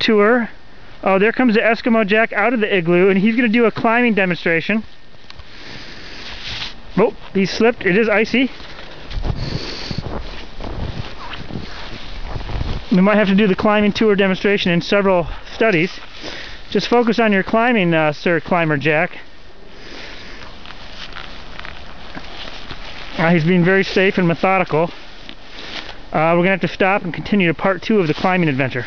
tour. Oh, there comes the Eskimo Jack out of the igloo, and he's going to do a climbing demonstration. Oh, he slipped. It is icy. We might have to do the climbing tour demonstration in several studies. Just focus on your climbing, uh, Sir Climber Jack. Uh, he's being very safe and methodical. Uh, we're going to have to stop and continue to part two of the climbing adventure.